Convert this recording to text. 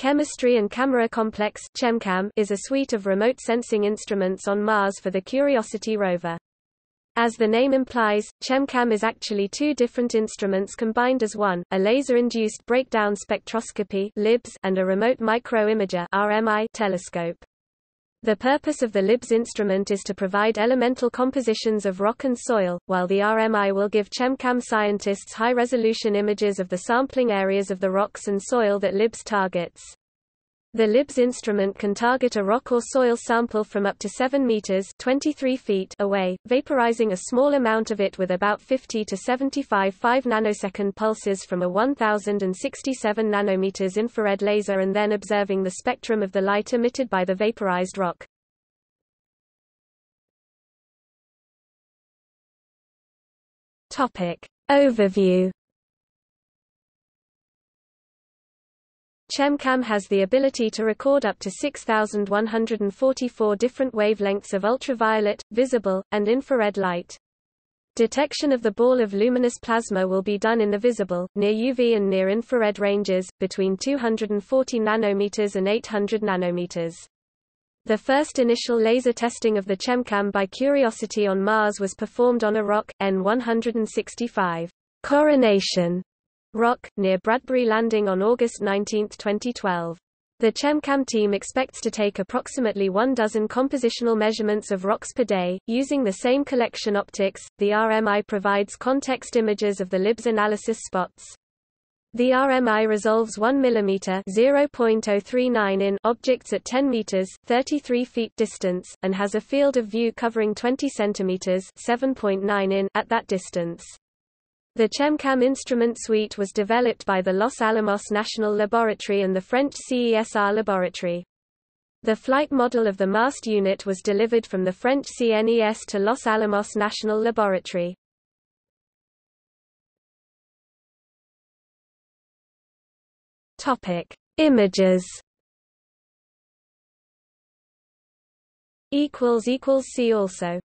Chemistry and Camera Complex is a suite of remote sensing instruments on Mars for the Curiosity rover. As the name implies, ChemCam is actually two different instruments combined as one, a laser-induced breakdown spectroscopy and a remote micro-imager telescope. The purpose of the LIBS instrument is to provide elemental compositions of rock and soil, while the RMI will give ChemCam scientists high-resolution images of the sampling areas of the rocks and soil that LIBS targets. The LIBS instrument can target a rock or soil sample from up to 7 meters 23 feet away, vaporizing a small amount of it with about 50 to 75 5 nanosecond pulses from a 1067 nanometers infrared laser and then observing the spectrum of the light emitted by the vaporized rock. Topic Overview ChemCam has the ability to record up to 6,144 different wavelengths of ultraviolet, visible, and infrared light. Detection of the ball of luminous plasma will be done in the visible, near UV and near infrared ranges, between 240 nanometers and 800 nanometers. The first initial laser testing of the ChemCam by Curiosity on Mars was performed on a rock, N165 Coronation Rock, near Bradbury Landing on August 19, 2012. The ChemCam team expects to take approximately one dozen compositional measurements of rocks per day, using the same collection optics. The RMI provides context images of the LIBS analysis spots. The RMI resolves 1 mm (0.039 in) objects at 10 meters (33 feet) distance and has a field of view covering 20 centimeters (7.9 in) at that distance. The ChemCam instrument suite was developed by the Los Alamos National Laboratory and the French CESR laboratory. The flight model of the mast unit was delivered from the French CNES to Los Alamos National Laboratory. Topic: Images. Equals equals see also.